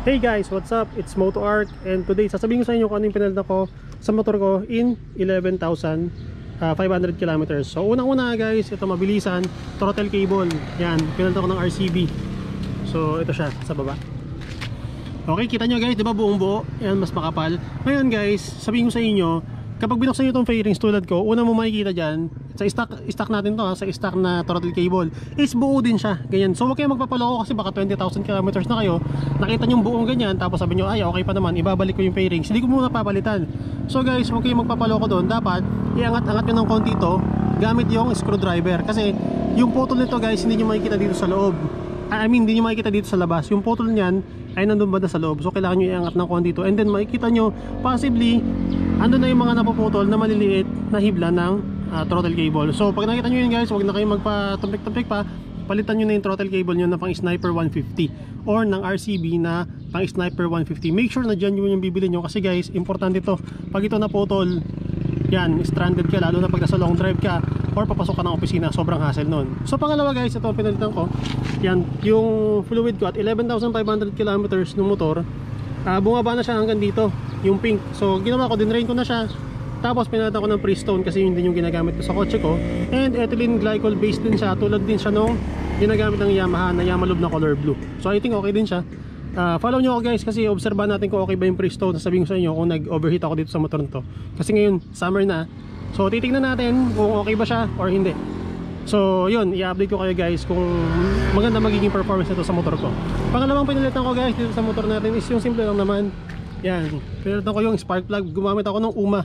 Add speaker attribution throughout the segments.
Speaker 1: Hey guys, what's up? It's Moto Art and today sasabihin ko sa inyo kung ano yung pinalitan ko sa motor ko in 11,500 kilometers. So unang-una guys, ito mabilisan, throttle cable. Yan, pinalitan ko ng RCB. So ito siya sa baba. Okay, kita nyo guys, di ba buong buo? Yan, mas makapal. Ngayon guys, sabihin ko sa inyo, kapag binuksan nyo itong fairings tulad ko, una mo makikita dyan, sa stock, stock natin to ha, sa stock na throttle cable, is buo din siya, ganyan. So huwag kayo magpapaloko kasi baka 20,000 kilometers na kayo, nakita nyo buong ganyan, tapos sabi nyo, ay okay pa naman, ibabalik ko yung fairings, hindi ko muna papalitan. So guys, huwag kayo magpapaloko doon, dapat iangat-angat nyo ng konti to, gamit yung screwdriver, kasi yung putol nito guys, hindi nyo makikita dito sa loob. I mean, hindi nyo makikita dito sa labas. Yung putol niyan ay nandun banda sa loob. So, kailangan nyo iangat ng konti to. And then, makikita nyo, possibly, andun na yung mga napuputol na maliliit na hibla ng uh, throttle cable. So, pag nakita nyo yun guys, huwag na kayong magpa-tumpik-tumpik pa. Palitan nyo na yung throttle cable nyo na pang Sniper 150 or ng RCB na pang Sniper 150. Make sure na yun yung bibili nyo kasi guys, importante to. Pag ito naputol, yan, stranded ka lalo na pag nasa long drive ka or papasok ka ng opisina, sobrang hassle nun. So pangalawa guys, ito ang pinalitan ko. Yan, yung fluid ko at 11,500 kilometers ng motor, uh, bumaba na siya hanggang dito, yung pink. So ginawa ko, dinrain ko na siya. Tapos pinalitan ko ng Freestone kasi yun din yung ginagamit ko sa kotse ko. And ethylene glycol based din siya, tulad din siya nung ginagamit ng Yamaha na Yamalube na color blue. So I think okay din siya. Uh, follow nyo ako guys kasi obserbahan natin kung okay ba yung Freestone sasabihin ko sa inyo kung nag-overheat ako dito sa motor nito kasi ngayon summer na so titignan natin kung okay ba siya or hindi so yun i-update ko kayo guys kung maganda magiging performance nito sa motor ko. Pangalawang pinalitan ko guys dito sa motor natin is yung simple lang naman. Yan pinalitan ko yung spark plug. Gumamit ako ng UMA.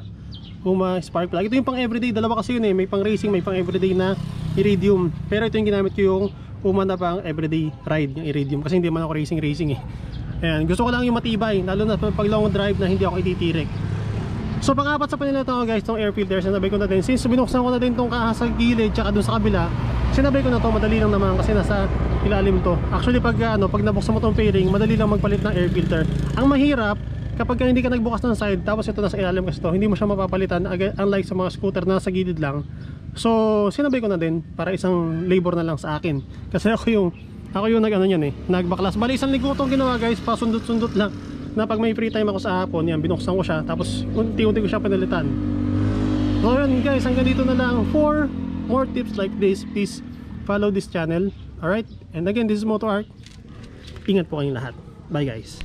Speaker 1: UMA spark plug. Ito yung pang everyday. Dalawa kasi yun eh. May pang racing may pang everyday na iridium. Pero ito yung ginamit ko yung umanda pang everyday ride yung iridium. Kasi hindi man ako racing racing eh. Ayan, gusto ko lang yung matibay lalo na pag long drive na hindi ako ititirik so pangapat sa panila ko guys tong air filter sinabay ko na din since binuksan ko na din tong sa gilid tsaka dun sa kabila sinabay ko na to madali lang naman kasi nasa ilalim to actually pag ano pag nabuksan mo tong fairing madali lang magpalit ng air filter ang mahirap kapag hindi ka nagbukas ng side tapos ito nasa ilalim kasi to hindi mo siya mapapalitan unlike sa mga scooter na sa gilid lang So, sinabay ko na din para isang labor na lang sa akin. Kasi ako yung ako yung nag ano yan eh, nagbaklas. Bali isang linggo itong ginawa guys, pasundot-sundot lang. Na pag may free time ako sa hapon, yan binuksan ko siya tapos unti-unti ko siya pinalitan. So yun guys, hanggang dito na lang. For more tips like this, please follow this channel. Alright? And again, this is Moto Art. Ingat po kayong lahat. Bye guys.